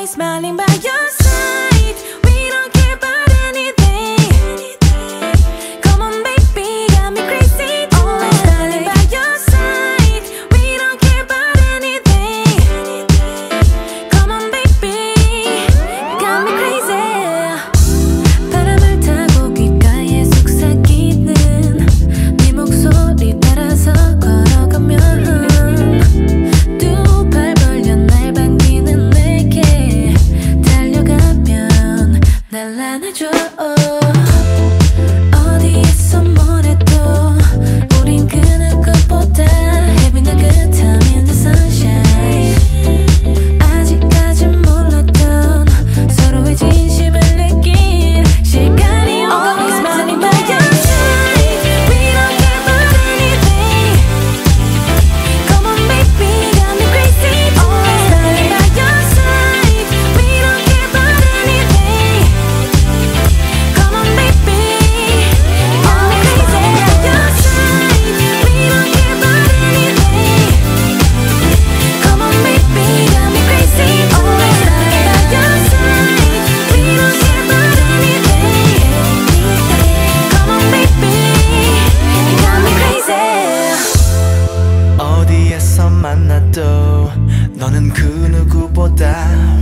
always smiling by your side. And I just 너는 그 누구보다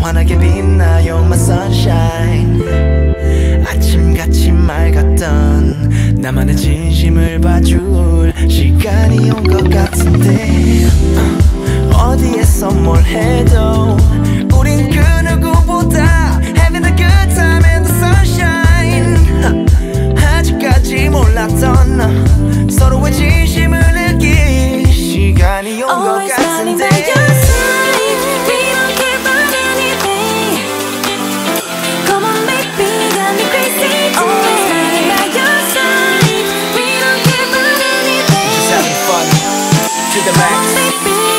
환하게 빛나요 my sunshine. 아침같이 맑았던 나만의 진심을 봐줄 시간이 온 것 같은데 어, 어디에서 뭘 해도 우린 그 be